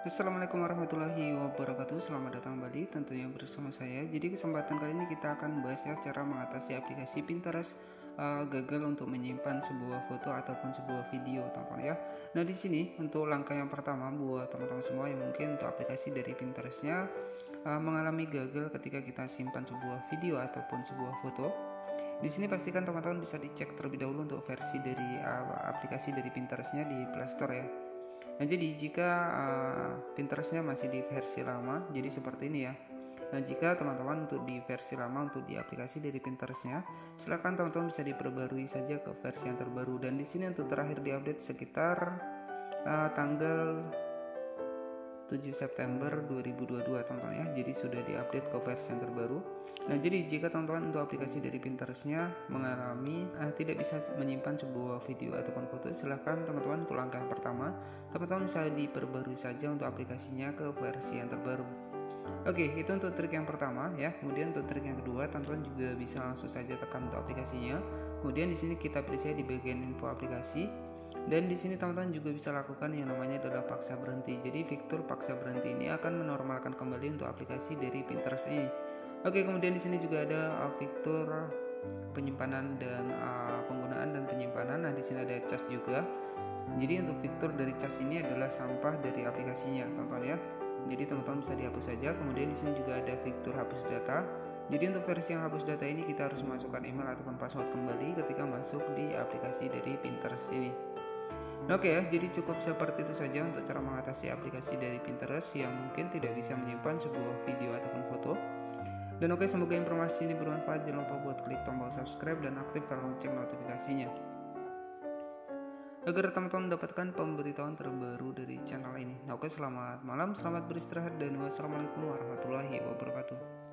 Assalamualaikum warahmatullahi wabarakatuh. Selamat datang kembali tentunya bersama saya. Jadi kesempatan kali ini kita akan membahas ya cara mengatasi aplikasi Pinterest uh, gagal untuk menyimpan sebuah foto ataupun sebuah video teman-teman ya. Nah di sini untuk langkah yang pertama buat teman-teman semua yang mungkin untuk aplikasi dari Pinterestnya uh, mengalami gagal ketika kita simpan sebuah video ataupun sebuah foto. Di sini pastikan teman-teman bisa dicek terlebih dahulu untuk versi dari uh, aplikasi dari Pinterestnya di Play Store ya Nah jadi jika uh, Pinterestnya masih di versi lama, jadi seperti ini ya. Nah jika teman-teman untuk di versi lama untuk di aplikasi dari Pinterestnya, silahkan teman-teman bisa diperbarui saja ke versi yang terbaru. Dan di sini untuk terakhir diupdate sekitar uh, tanggal 7 September 2022 teman-teman ya jadi sudah diupdate ke versi yang terbaru. Nah jadi jika teman-teman untuk aplikasi dari Pinterestnya mengalami uh, tidak bisa menyimpan sebuah video ataupun foto silahkan teman-teman untuk langkah pertama. Teman-teman bisa diperbarui saja untuk aplikasinya ke versi yang terbaru. Oke, itu untuk trik yang pertama ya. Kemudian untuk trik yang kedua, teman-teman juga bisa langsung saja tekan untuk aplikasinya. Kemudian di sini kita pilih saja di bagian info aplikasi dan di sini teman-teman juga bisa lakukan yang namanya adalah paksa berhenti. Jadi fitur paksa berhenti ini akan menormalkan kembali untuk aplikasi dari Pinterest ini. Oke, kemudian di sini juga ada uh, fitur penyimpanan dan uh, penggunaan dan penyimpanan. Nah, di sini ada cas juga. Jadi untuk fitur dari cas ini adalah sampah dari aplikasinya, teman-teman ya. Jadi teman-teman bisa dihapus saja. Kemudian di sini juga ada fitur hapus data. Jadi untuk versi yang hapus data ini kita harus masukkan email ataupun password kembali ketika masuk di aplikasi dari Pinterest ini. Oke ya, jadi cukup seperti itu saja untuk cara mengatasi aplikasi dari Pinterest yang mungkin tidak bisa menyimpan sebuah video ataupun foto. Dan oke, semoga informasi ini bermanfaat. Jangan lupa buat klik tombol subscribe dan aktifkan lonceng notifikasinya. Agar teman-teman mendapatkan pemberitahuan terbaru dari channel ini. Oke, selamat malam, selamat beristirahat, dan wassalamualaikum warahmatullahi wabarakatuh.